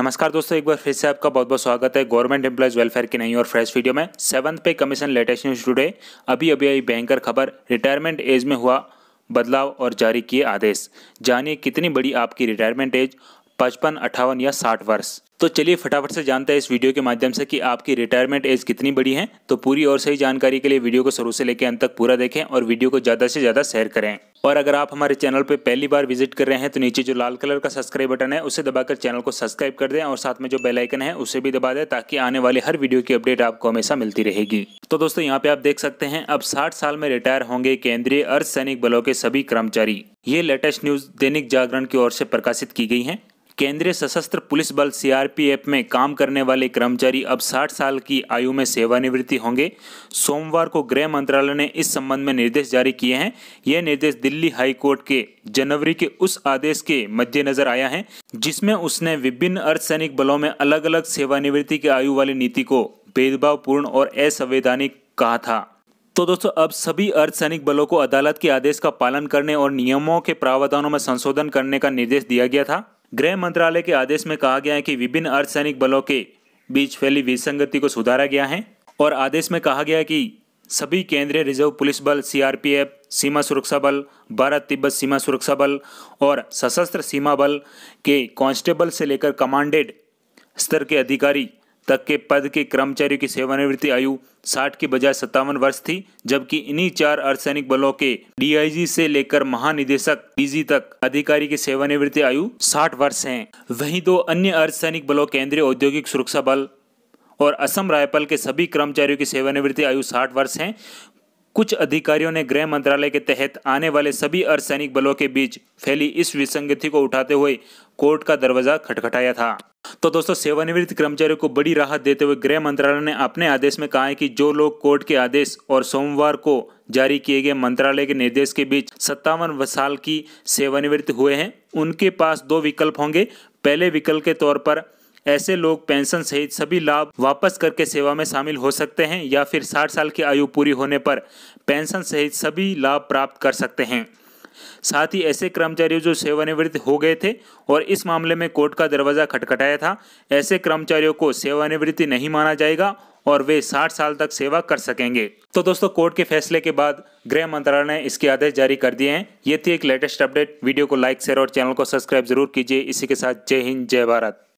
नमस्कार दोस्तों, एक बार फिर से आपका बहुत बहुत स्वागत है गवर्नमेंट एम्प्लॉयज़ वेलफेयर की नई और फ्रेश वीडियो में। Seventh pay commission latest news today अभी अभी आई बैंकर खबर रिटायरमेंट एज में हुआ बदलाव और जारी किए आदेश। जानिए कितनी बड़ी आपकी रिटायरमेंट एज पचपन, अट्ठावन या साठ वर्ष। तो चलिए फटाफट से जानते हैं इस वीडियो के माध्यम से कि आपकी रिटायरमेंट एज कितनी बड़ी है। तो पूरी और सही जानकारी के लिए वीडियो को शुरू से लेकर अंत तक पूरा देखें और वीडियो को ज़्यादा से ज़्यादा शेयर करें। और अगर आप हमारे चैनल पर पहली बार विज़िट कर रहे हैं तो नीचे जो लाल कलर का सब्सक्राइब बटन है, उसे दबाकर चैनल को सब्सक्राइब कर दें और साथ में जो बेल आइकन है, उसे भी दबा दें ताकि आने वाले हर वीडियो की अपडेट आपको हमेशा मिलती रहेगी। तो दोस्तों, यहाँ पे आप देख सकते हैं, अब साठ साल में रिटायर होंगे केंद्रीय अर्धसैनिक बलों के सभी कर्मचारी। ये लेटेस्ट न्यूज़ दैनिक जागरण की ओर से प्रकाशित की गई है। केंद्रीय सशस्त्र पुलिस बल सीआरपीएफ में काम करने वाले कर्मचारी अब 60 साल की आयु में सेवानिवृत्ति होंगे। सोमवार को गृह मंत्रालय ने इस संबंध में निर्देश जारी किए हैं। यह निर्देश दिल्ली हाई कोर्ट के जनवरी के उस आदेश के मद्देनजर आया है, जिसमें उसने विभिन्न अर्धसैनिक बलों में अलग अलग सेवानिवृत्ति की आयु वाली नीति को भेदभावपूर्ण और असंवैधानिक कहा था। तो दोस्तों, अब सभी अर्धसैनिक बलों को अदालत के आदेश का पालन करने और नियमों के प्रावधानों में संशोधन करने का निर्देश दिया गया था। गृह मंत्रालय के आदेश में कहा गया है कि विभिन्न अर्धसैनिक बलों के बीच फैली विसंगति को सुधारा गया है और आदेश में कहा गया है कि सभी केंद्रीय रिज़र्व पुलिस बल सीआरपीएफ सीमा सुरक्षा बल, भारत तिब्बत सीमा सुरक्षा बल और सशस्त्र सीमा बल के कांस्टेबल से लेकर कमांडेड स्तर के अधिकारी तक के पद के कर्मचारियों की सेवानिवृत्ति आयु 60 के बजाय सत्तावन वर्ष थी, जबकि इन्हीं चार अर्धसैनिक बलों के डीआईजी से लेकर महानिदेशक डीजी तक अधिकारी की सेवानिवृत्ति आयु 60 वर्ष है। वहीं दो अन्य अर्धसैनिक बलों केंद्रीय औद्योगिक सुरक्षा बल और असम रायफल के सभी कर्मचारियों की सेवानिवृत्ति आयु 60 वर्ष है कुछ अधिकारियों ने गृह मंत्रालय के तहत आने वाले सभी अर्धसैनिक बलों के बीच फैली इस विसंगति को उठाते हुए कोर्ट का दरवाज़ा खटखटाया था। तो दोस्तों, सेवानिवृत्त कर्मचारियों को बड़ी राहत देते हुए गृह मंत्रालय ने अपने आदेश में कहा है कि जो लोग कोर्ट के आदेश और सोमवार को जारी किए गए मंत्रालय के निर्देश के बीच सत्तावन साल की सेवानिवृत्त हुए हैं, उनके पास दो विकल्प होंगे। पहले विकल्प के तौर पर ऐसे लोग पेंशन सहित सभी लाभ वापस करके सेवा में शामिल हो सकते हैं या फिर 60 साल की आयु पूरी होने पर पेंशन सहित सभी लाभ प्राप्त कर सकते हैं। साथ ही ऐसे कर्मचारियों जो सेवानिवृत्त हो गए थे और इस मामले में कोर्ट का दरवाज़ा खटखटाया था, ऐसे कर्मचारियों को सेवानिवृत्ति नहीं माना जाएगा और वे 60 साल तक सेवा कर सकेंगे। तो दोस्तों, कोर्ट के फैसले के बाद गृह मंत्रालय ने इसके आदेश जारी कर दिए हैं। ये थी एक लेटेस्ट अपडेट। वीडियो को लाइक, शेयर और चैनल को सब्सक्राइब ज़रूर कीजिए। इसी के साथ जय हिंद, जय भारत।